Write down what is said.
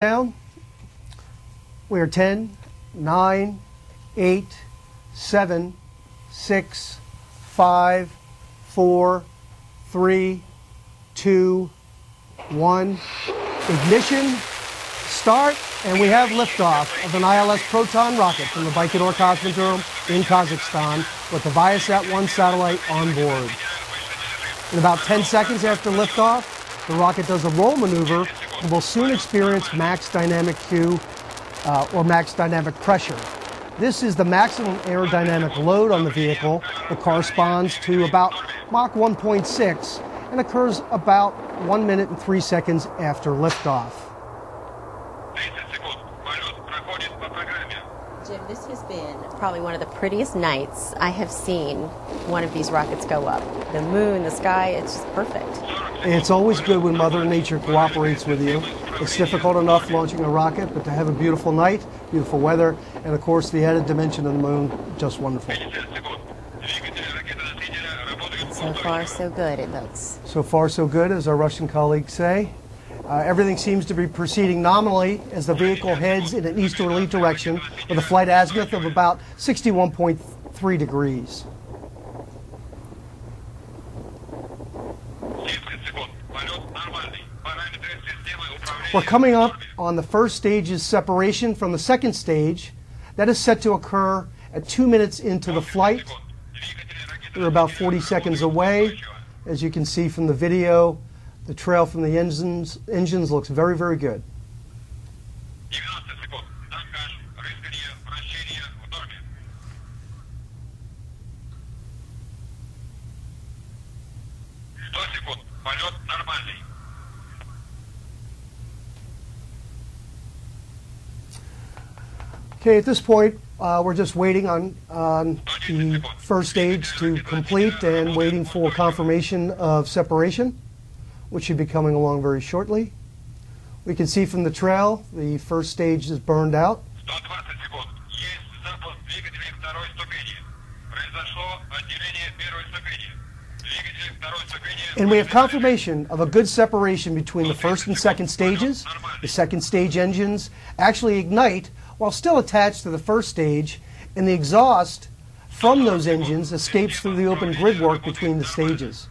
down. We are 10, 9, 8, 7, 6, 5, 4, 3, 2, 1. Ignition, start, and we have liftoff of an ILS Proton rocket from the Baikonur Cosmodrome in Kazakhstan with the Viasat-1 satellite on board. In about 10 seconds after liftoff, the rocket does a roll maneuver will soon experience max dynamic Q uh, or max dynamic pressure. This is the maximum aerodynamic load on the vehicle that corresponds to about Mach 1.6 and occurs about 1 minute and 3 seconds after liftoff. Jim, this has been probably one of the prettiest nights I have seen one of these rockets go up. The moon, the sky, it's just perfect. It's always good when Mother Nature cooperates with you. It's difficult enough launching a rocket, but to have a beautiful night, beautiful weather, and of course the added dimension of the moon, just wonderful. So far, so good, it looks. So far, so good, as our Russian colleagues say. Uh, everything seems to be proceeding nominally as the vehicle heads in an easterly direction with a flight azimuth of about 61.3 degrees. We're coming up on the first stage's separation from the second stage. That is set to occur at two minutes into the flight. We're about 40 seconds away. As you can see from the video, the trail from the engines, engines looks very, very good. Okay, at this point, uh, we're just waiting on, on the first stage to complete and waiting for confirmation of separation, which should be coming along very shortly. We can see from the trail the first stage is burned out. And we have confirmation of a good separation between the first and second stages. The second stage engines actually ignite while still attached to the first stage, and the exhaust from those engines escapes through the open grid work between the stages.